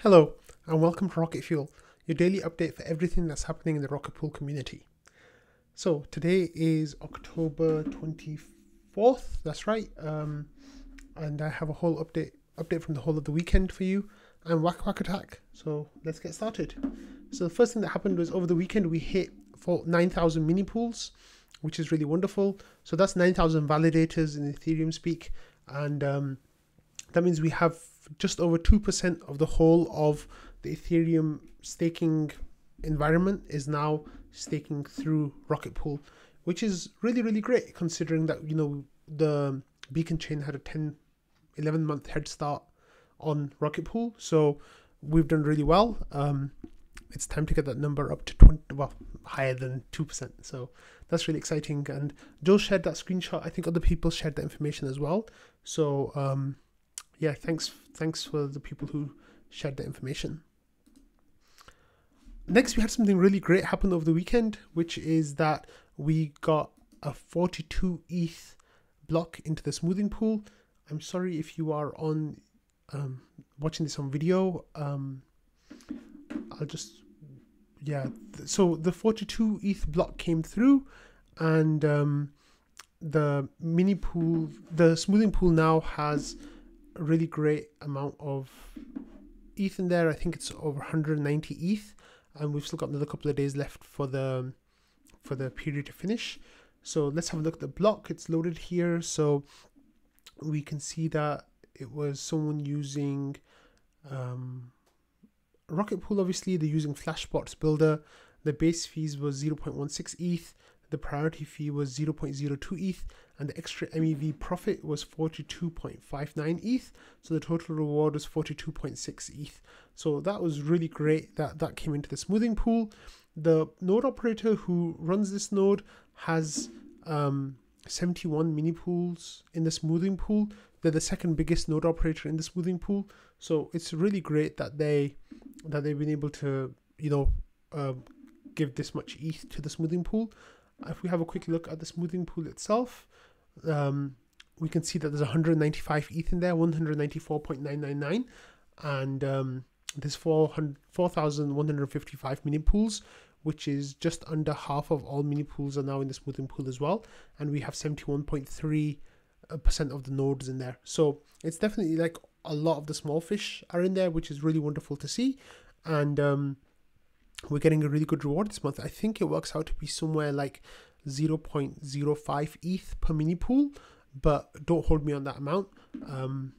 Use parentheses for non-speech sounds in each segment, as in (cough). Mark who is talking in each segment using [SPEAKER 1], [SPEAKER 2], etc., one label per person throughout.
[SPEAKER 1] Hello, and welcome to Rocket Fuel, your daily update for everything that's happening in the Rocket Pool community. So, today is October 24th, that's right, um, and I have a whole update update from the whole of the weekend for you and Whack Whack Attack. So, let's get started. So, the first thing that happened was over the weekend we hit for 9,000 mini pools, which is really wonderful. So, that's 9,000 validators in Ethereum speak, and um, that means we have just over 2% of the whole of the Ethereum staking environment is now staking through Rocket Pool, which is really, really great considering that, you know, the Beacon chain had a 10, 11 month head start on Rocket Pool. So we've done really well. Um, it's time to get that number up to 20, well, higher than 2%. So that's really exciting. And Joe shared that screenshot. I think other people shared that information as well. So, um, yeah, thanks thanks for the people who shared the information. Next, we had something really great happen over the weekend, which is that we got a 42 ETH block into the smoothing pool. I'm sorry if you are on um, watching this on video. Um, I'll just yeah. So the 42 ETH block came through, and um, the mini pool, the smoothing pool now has really great amount of ETH in there. I think it's over 190 ETH, and we've still got another couple of days left for the for the period to finish. So let's have a look at the block. It's loaded here, so we can see that it was someone using um, Rocket Pool. Obviously, they're using Flashbots Builder. The base fees was 0.16 ETH. The priority fee was 0.02 ETH, and the extra MEV profit was 42.59 ETH. So the total reward was 42.6 ETH. So that was really great that that came into the smoothing pool. The node operator who runs this node has um, 71 mini pools in the smoothing pool. They're the second biggest node operator in the smoothing pool. So it's really great that they that they've been able to you know uh, give this much ETH to the smoothing pool. If we have a quick look at the smoothing pool itself, um, we can see that there's 195 ETH in there, 194.999, and um, there's 4,155 mini pools, which is just under half of all mini pools are now in the smoothing pool as well, and we have 71.3 percent of the nodes in there. So it's definitely like a lot of the small fish are in there, which is really wonderful to see, and um, we're getting a really good reward this month. I think it works out to be somewhere like 0.05 ETH per mini pool, but don't hold me on that amount. Um,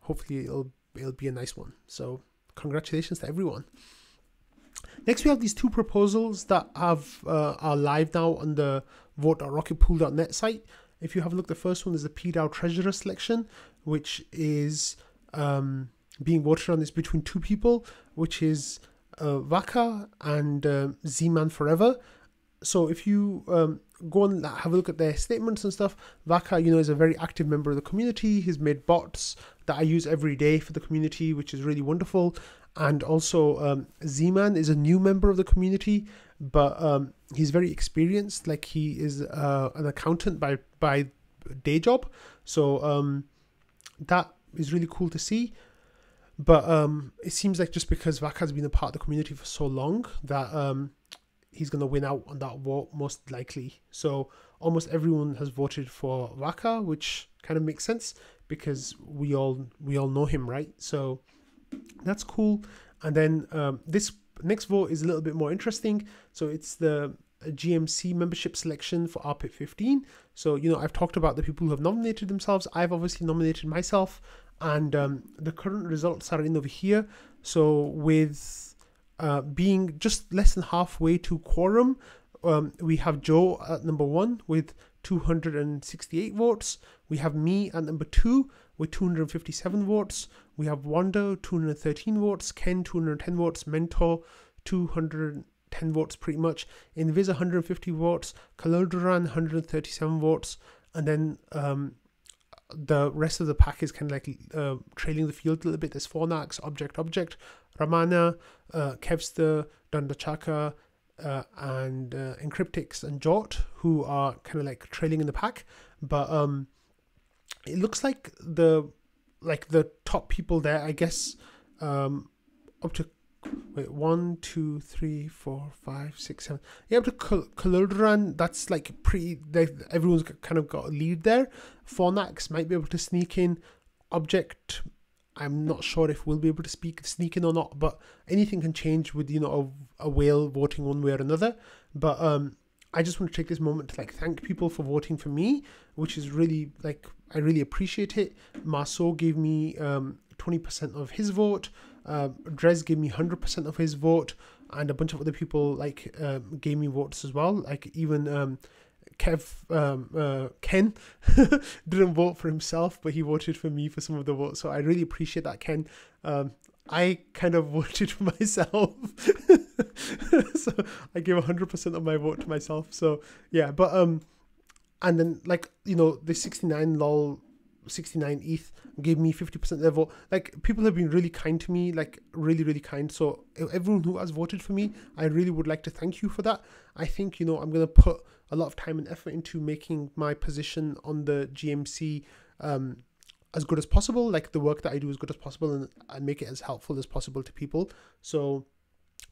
[SPEAKER 1] hopefully it'll it'll be a nice one. So congratulations to everyone. Next, we have these two proposals that have uh, are live now on the vote.rocketpool.net site. If you have a look, the first one is the PDAO Treasurer selection, which is um, being voted on. Is between two people, which is uh, Vaka and uh, Z-Man Forever. So if you um, go and have a look at their statements and stuff, Vaka, you know, is a very active member of the community. He's made bots that I use every day for the community, which is really wonderful. And also, um, Z-Man is a new member of the community, but um, he's very experienced. Like he is uh, an accountant by by day job, so um, that is really cool to see. But um, it seems like just because Vaka has been a part of the community for so long that um, he's going to win out on that vote most likely. So almost everyone has voted for Vaka, which kind of makes sense because we all we all know him, right? So that's cool. And then um, this next vote is a little bit more interesting. So it's the GMC membership selection for RPIT 15. So, you know, I've talked about the people who have nominated themselves. I've obviously nominated myself and um, the current results are in over here. So with uh, being just less than halfway to quorum, um, we have Joe at number one with 268 votes. We have me at number two with 257 votes. We have Wanda 213 votes, Ken 210 votes, Mentor 210 votes pretty much, Invis 150 votes, Kalodran 137 votes, and then um, the rest of the pack is kind of like uh, trailing the field a little bit. There's Fornax, Object, Object, Ramana, uh, Kevster, Dandachaka, uh, and uh, Encryptix and Jot, who are kind of like trailing in the pack. But um, it looks like the like the top people there, I guess, um, up to wait one, two, three, four, five, six, seven. Yeah, up to Calodoran, that's like pretty. Everyone's kind of got a lead there. Fornax might be able to sneak in. Object, I'm not sure if we'll be able to speak sneak in or not, but anything can change with you know a, a whale voting one way or another. But um, I just want to take this moment to like thank people for voting for me, which is really like I really appreciate it. Marceau gave me um 20% of his vote. Uh, Drez gave me 100% of his vote, and a bunch of other people like um, gave me votes as well. Like even um, Kev um, uh, Ken (laughs) didn't vote for himself, but he voted for me for some of the votes. So I really appreciate that, Ken. Um, I kind of (laughs) voted for myself, (laughs) so I gave 100% of my vote to myself. So yeah, but um, and then like you know the 69 lol 69 ETH gave me 50% of their vote. Like, people have been really kind to me, like, really, really kind. So, everyone who has voted for me, I really would like to thank you for that. I think, you know, I'm going to put a lot of time and effort into making my position on the GMC um, as good as possible. Like, the work that I do as good as possible, and I make it as helpful as possible to people. So,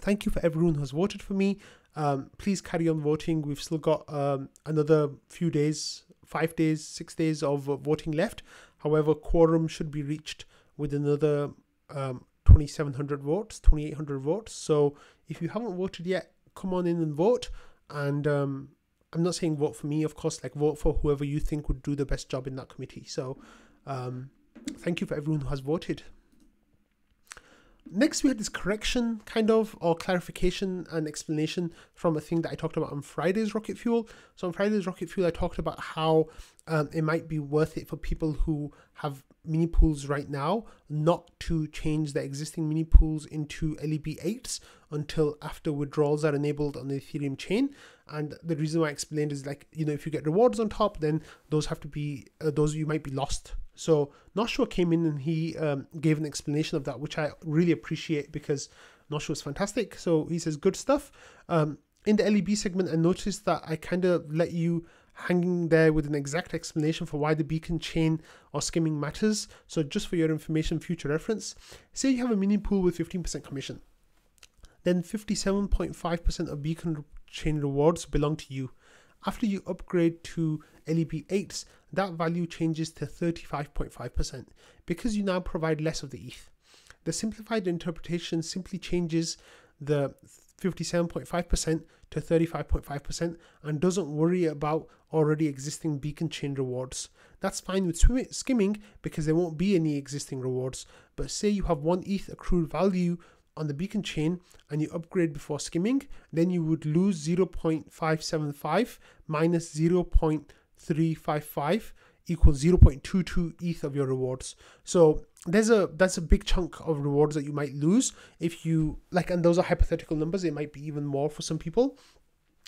[SPEAKER 1] thank you for everyone who has voted for me. Um, please carry on voting. We've still got um, another few days five days, six days of voting left. However, quorum should be reached with another um, 2,700 votes, 2,800 votes. So if you haven't voted yet, come on in and vote. And um, I'm not saying vote for me, of course, like vote for whoever you think would do the best job in that committee. So um, thank you for everyone who has voted. Next, we had this correction, kind of, or clarification and explanation from a thing that I talked about on Friday's Rocket Fuel. So, on Friday's Rocket Fuel, I talked about how um, it might be worth it for people who have mini pools right now not to change their existing mini pools into LEB8s until after withdrawals are enabled on the Ethereum chain. And the reason why I explained is like, you know, if you get rewards on top, then those have to be, uh, those you might be lost so Knoshua came in and he um, gave an explanation of that, which I really appreciate because Knoshua is fantastic. So he says good stuff. Um, in the LEB segment, I noticed that I kind of let you hanging there with an exact explanation for why the beacon chain or skimming matters. So just for your information, future reference, say you have a mini pool with 15% commission, then 57.5% of beacon chain rewards belong to you. After you upgrade to LEB8s, that value changes to 35.5% because you now provide less of the ETH. The simplified interpretation simply changes the 57.5% to 35.5% and doesn't worry about already existing beacon chain rewards. That's fine with skimming because there won't be any existing rewards. But say you have one ETH accrued value on the beacon chain and you upgrade before skimming, then you would lose 0.575 minus 0.355 equals 0.22 ETH of your rewards. So there's a that's a big chunk of rewards that you might lose if you like, and those are hypothetical numbers. It might be even more for some people.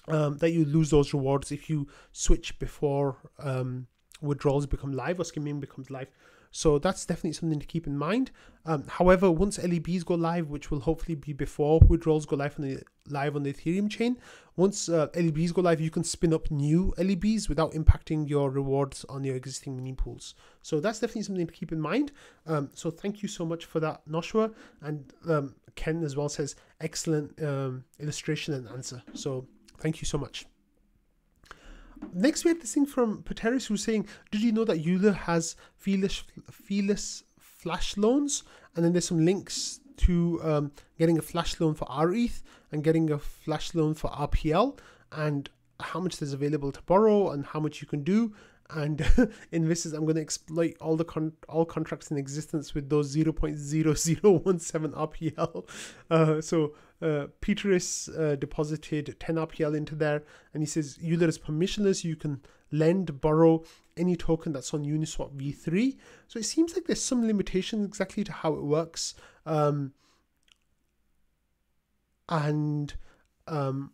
[SPEAKER 1] Um, that you lose those rewards if you switch before um, withdrawals become live or skimming becomes live. So that's definitely something to keep in mind. Um, however, once LEBs go live, which will hopefully be before withdrawals go live on the live on the Ethereum chain, once uh, LEBs go live, you can spin up new LEBs without impacting your rewards on your existing mini pools. So that's definitely something to keep in mind. Um, so thank you so much for that, Knoshua. And um, Ken as well says excellent um, illustration and answer. So thank you so much. Next, we had this thing from Peteris who's saying, Did you know that Euler has feeless, feeless flash loans? And then there's some links to um, getting a flash loan for RETH and getting a flash loan for RPL and how much there's available to borrow and how much you can do. And in this is I'm going to exploit all the con- all contracts in existence with those 0.0017 RPL. (laughs) Uh, so uh, Peteris uh, deposited 10 RPL into there, and he says Euler is permissionless. You can lend, borrow any token that's on Uniswap v3. So it seems like there's some limitations exactly to how it works. Um, and um,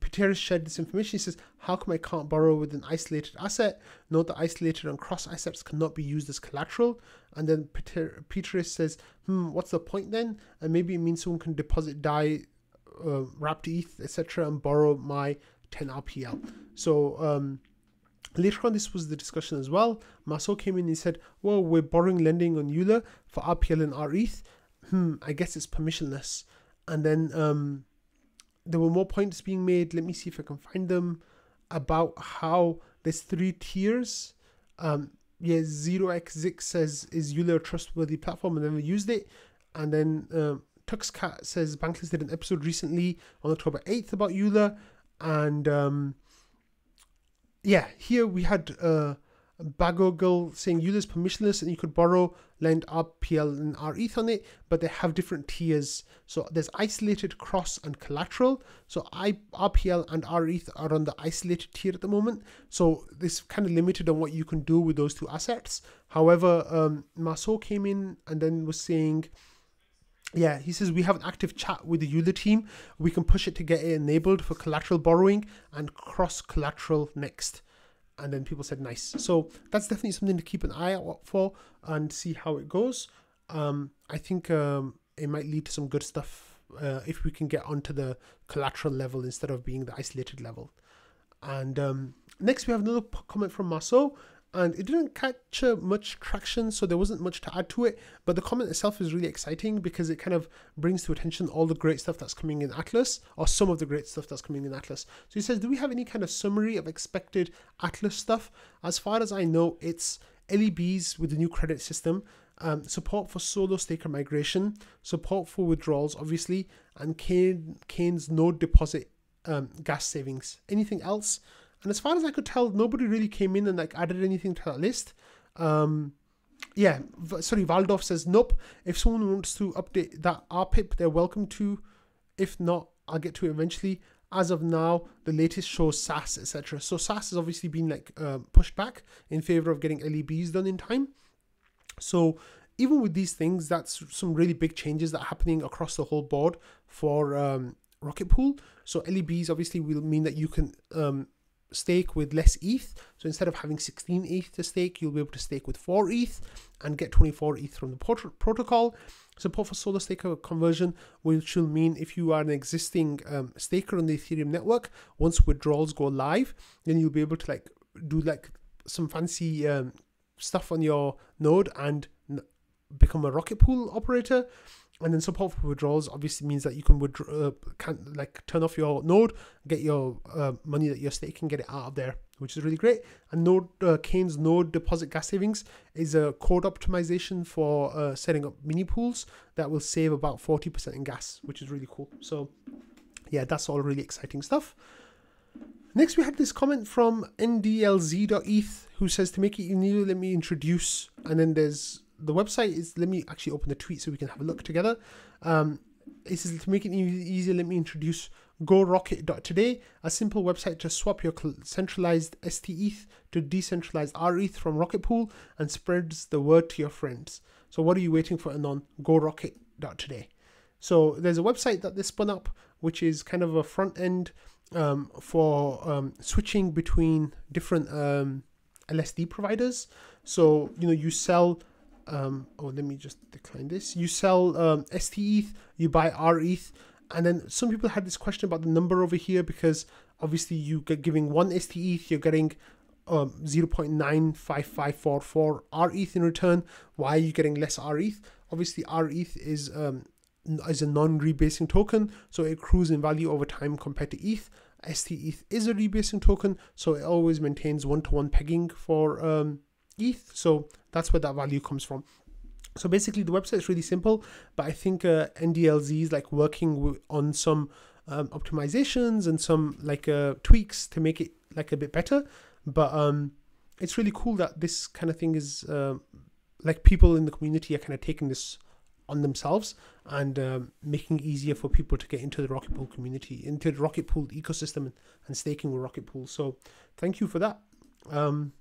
[SPEAKER 1] Peteris shared this information. He says, How come I can't borrow with an isolated asset? Note that isolated and cross assets cannot be used as collateral. And then Peter, Peteris says, Hmm, what's the point then? And maybe it means someone can deposit DAI, uh, wrapped ETH, etc., and borrow my 10 RPL. So, um, Later on, this was the discussion as well. Marceau came in and he said, Well, we're borrowing lending on Euler for RPL and RETH hmm, I guess it's permissionless. And then um, there were more points being made. Let me see if I can find them about how there's three tiers. Um, yeah, Zero X Zix says is Euler a trustworthy platform, and then we used it. And then um, Tuxcat says Bankless did an episode recently on October 8th about Euler, and um, yeah, here we had uh, Bagogel saying Euler's permissionless and you could borrow, lend RPL and RETH on it, but they have different tiers. So there's isolated, cross, and collateral. So I, RPL and RETH are on the isolated tier at the moment. So this kind of limited on what you can do with those two assets. However, um, Marceau came in and then was saying, yeah, he says we have an active chat with the Euler team. We can push it to get it enabled for collateral borrowing and cross collateral next and then people said nice. So that's definitely something to keep an eye out for and see how it goes. Um, I think um, it might lead to some good stuff uh, if we can get onto the collateral level instead of being the isolated level. And um, next, we have another comment from Marceau and it didn't catch uh, much traction, so there wasn't much to add to it. But the comment itself is really exciting because it kind of brings to attention all the great stuff that's coming in Atlas, or some of the great stuff that's coming in Atlas. So he says, Do we have any kind of summary of expected Atlas stuff? As far as I know, it's LEBs with the new credit system. Um, support for solo staker migration, support for withdrawals, obviously, and Kane, Kane's node deposit um, gas savings. Anything else? And as far as I could tell, nobody really came in and like added anything to that list. Um, yeah, sorry, Valdorff says nope. If someone wants to update that RPIP, they're welcome to. If not, I'll get to it eventually. As of now, the latest shows SAS, etc. So SAS has obviously been like uh, pushed back in favor of getting LEBs done in time. So even with these things, that's some really big changes that are happening across the whole board for um, Rocket Pool. So LEBs obviously will mean that you can um, stake with less ETH. So instead of having 16 ETH to stake, you'll be able to stake with 4 ETH and get 24 ETH from the protocol. Support for Solo Staker conversion, which will mean if you are an existing um, staker on the Ethereum network, once withdrawals go live, then you'll be able to like do like some fancy um, stuff on your node and become a rocket pool operator and then support for withdrawals obviously means that you can withdraw, uh, can like turn off your node, get your uh, money that you're staking, get it out of there, which is really great. And Node uh, Kane's Node Deposit Gas Savings is a code optimization for uh, setting up mini pools that will save about 40% in gas, which is really cool. So yeah, that's all really exciting stuff. Next, we had this comment from ndlz.eth who says to make it easier, let me introduce, and then there's the website is let me actually open the tweet so we can have a look together. Um, it says to make it easier, let me introduce GoRocket.today, a simple website to swap your centralized STETH to decentralized RETH from Rocket Pool and spreads the word to your friends. So what are you waiting for, Anon? GoRocket.today. So there's a website that they spun up, which is kind of a front end um, for um, switching between different um, LSD providers. So you know you sell um, oh, let me just decline this. You sell um, STETH, you buy RETH, and then some people had this question about the number over here because obviously you get giving one STETH, you're getting um, 0.95544 RETH in return. Why are you getting less RETH? Obviously, RETH is um, is a non-rebasing token, so it accrues in value over time compared to ETH. STETH is a rebasing token, so it always maintains one-to-one pegging for um, ETH. So that's where that value comes from. So basically, the website is really simple, but I think uh, NDLZ is like working on some um, optimizations and some like uh, tweaks to make it like a bit better. But um, it's really cool that this kind of thing is uh, like people in the community are kind of taking this on themselves and um, making it easier for people to get into the Rocket Pool community, into the Rocket Pool ecosystem and, and staking with Rocket Pool. So thank you for that. Um,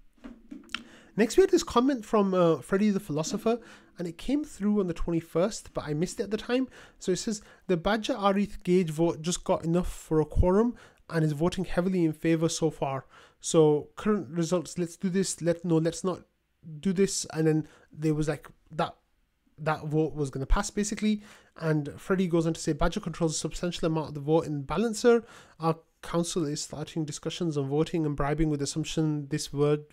[SPEAKER 1] Next, we had this comment from uh, Freddy the Philosopher, and it came through on the 21st, but I missed it at the time. So it says the Badger RETH Gauge vote just got enough for a quorum and is voting heavily in favor so far. So current results, let's do this. Let no, let's not do this. And then there was like that that vote was going to pass basically. And Freddie goes on to say Badger controls a substantial amount of the vote in Balancer. Our council is starting discussions on voting and bribing with the assumption this word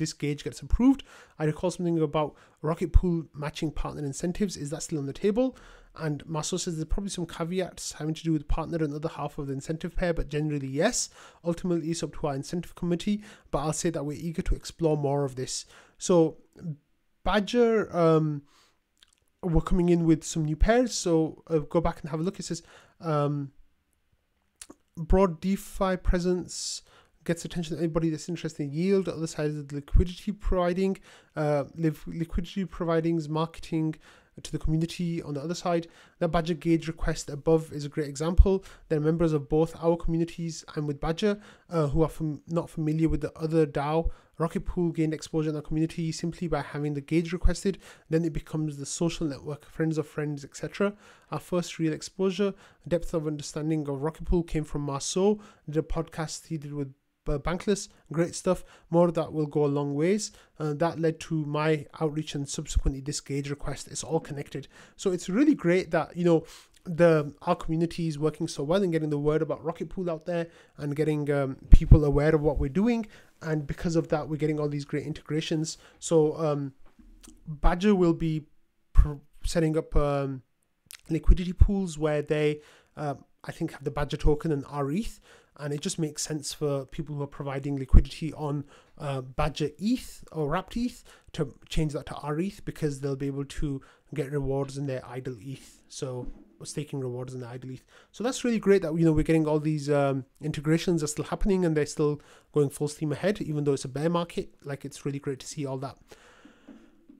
[SPEAKER 1] this gauge gets approved. I recall something about Rocket Pool matching partner incentives. Is that still on the table? And Marceau says there's probably some caveats having to do with partner and other half of the incentive pair, but generally, yes. Ultimately, it's up to our incentive committee, but I'll say that we're eager to explore more of this. So, Badger, um, we're coming in with some new pairs. So, uh, go back and have a look. It says um, broad DeFi presence gets attention to anybody that's interested in yield. The other side is liquidity providing, uh, liquidity providings marketing, to the community on the other side. The Badger Gauge request above is a great example. They're members of both our communities and with Badger, uh, who are fam- not familiar with the other DAO. Rocket Pool gained exposure in the community simply by having the gauge requested. Then it becomes the social network, friends of friends, etc. Our first real exposure, depth of understanding of Rocket Pool came from Marceau, the podcast he did with Bankless, great stuff. More of that will go a long ways. Uh, that led to my outreach and subsequently this gauge request. It's all connected. So it's really great that, you know, the our community is working so well and getting the word about Rocket Pool out there and getting um, people aware of what we're doing. And because of that, we're getting all these great integrations. So um, Badger will be setting up um, liquidity pools where they, uh, I think, have the Badger token and RETH and it just makes sense for people who are providing liquidity on uh, Badger ETH or Wrapped ETH to change that to RETH because they'll be able to get rewards in their idle ETH. So staking rewards in the idle ETH. So that's really great that you know we're getting all these um, integrations are still happening and they're still going full steam ahead, even though it's a bear market. Like it's really great to see all that.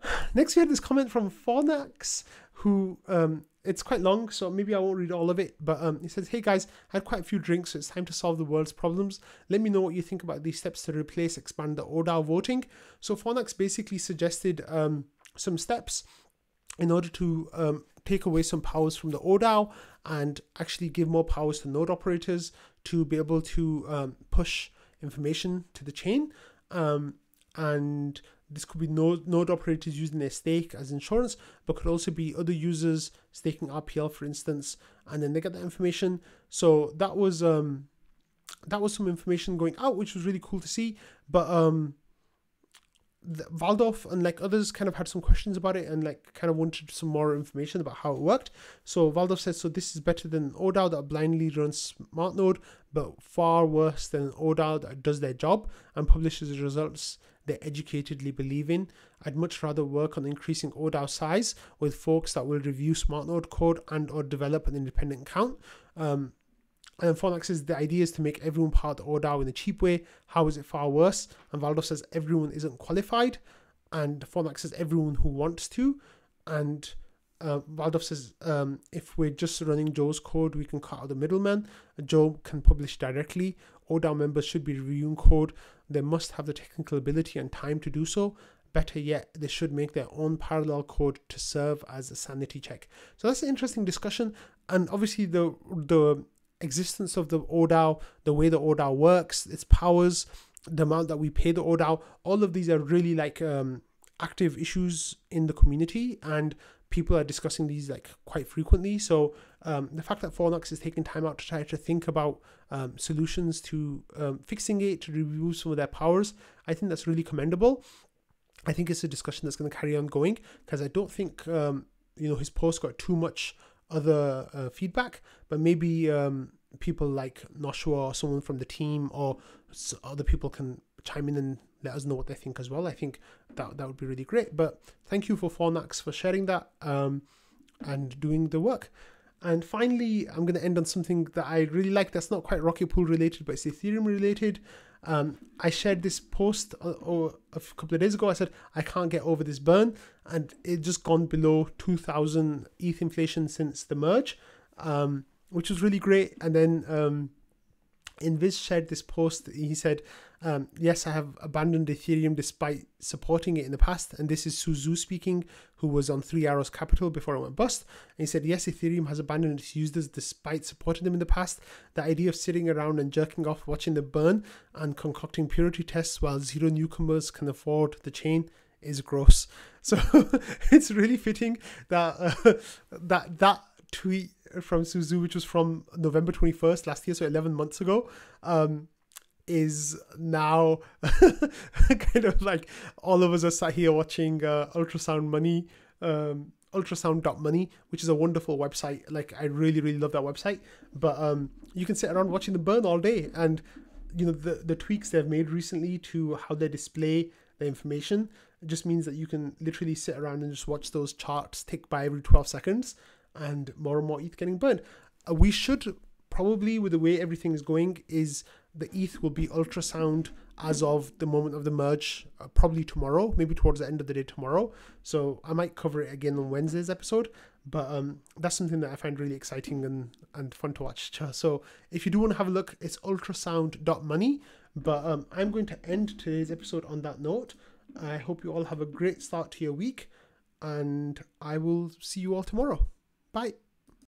[SPEAKER 1] (sighs) Next, we had this comment from Fornax, who um, it's quite long, so maybe I won't read all of it. But um, he says, "Hey guys, I had quite a few drinks, so it's time to solve the world's problems. Let me know what you think about these steps to replace, expand the ODAO voting." So Fornax basically suggested um, some steps in order to um, take away some powers from the ODAO and actually give more powers to node operators to be able to um, push information to the chain. Um, and this could be node, node operators using their stake as insurance, but could also be other users staking RPL, for instance, and then they get that information. So that was um, that was some information going out, which was really cool to see. But um, Valdorff and like others kind of had some questions about it and like kind of wanted some more information about how it worked. So Valdorff said, so this is better than ODAO that blindly runs smart node, but far worse than ODAO that does their job and publishes the results they educatedly believe in. I'd much rather work on increasing ODAO size with folks that will review SmartNode code and or develop an independent account. Um, and Fornax says the idea is to make everyone part of the ODAO in a cheap way. How is it far worse? And Valdo says everyone isn't qualified. And Fornax says everyone who wants to. And uh, says um, if we're just running Joe's code, we can cut out the middleman. Joe can publish directly. ODAO members should be reviewing code. They must have the technical ability and time to do so. Better yet, they should make their own parallel code to serve as a sanity check. So that's an interesting discussion. And obviously, the the existence of the ODAO, the way the ODAO works, its powers, the amount that we pay the ODAO, all of these are really like um, active issues in the community. And people are discussing these like quite frequently. So um, the fact that Fornax is taking time out to try to think about um, solutions to um, fixing it, to review some of their powers, I think that's really commendable. I think it's a discussion that's going to carry on going because I don't think um, you know his post got too much other uh, feedback, but maybe um, people like Knoshua or someone from the team or other people can chime in and let us know what they think as well. I think that that would be really great. But thank you for Fornax for sharing that um, and doing the work. And finally, I'm going to end on something that I really like that's not quite Rocket Pool related, but it's Ethereum related. Um, I shared this post uh, or a couple of days ago. I said I can't get over this burn, and it just gone below 2,000 ETH inflation since the merge, um, which was really great. And then um, Invis shared this post. He said, um, Yes, I have abandoned Ethereum despite supporting it in the past. And this is Su Zhu speaking, who was on Three Arrows Capital before it went bust. And he said, Yes, Ethereum has abandoned its users despite supporting them in the past. The idea of sitting around and jerking off watching the burn and concocting purity tests while zero newcomers can afford the chain is gross. (laughs) So (laughs) it's really fitting that uh, (laughs) that that tweet from Su Zhu, which was from November 21st last year, so 11 months ago, um, is now (laughs) kind of like all of us are sat here watching uh, ultrasound money um ultrasound.money which is a wonderful website. Like i really really love that website. But um you can sit around watching the burn all day. And you know the the tweaks they've made recently to how they display the information just means that you can literally sit around and just watch those charts tick by every 12 seconds and more and more ETH getting burned. Uh, we should probably, with the way everything is going, is the ETH will be ultrasound as of the moment of the merge, uh, probably tomorrow, maybe towards the end of the day tomorrow. So I might cover it again on Wednesday's episode, but um, that's something that I find really exciting and, and fun to watch. So if you do want to have a look, it's ultrasound.money. But um, I'm going to end today's episode on that note. I hope you all have a great start to your week, and I will see you all tomorrow. Bye.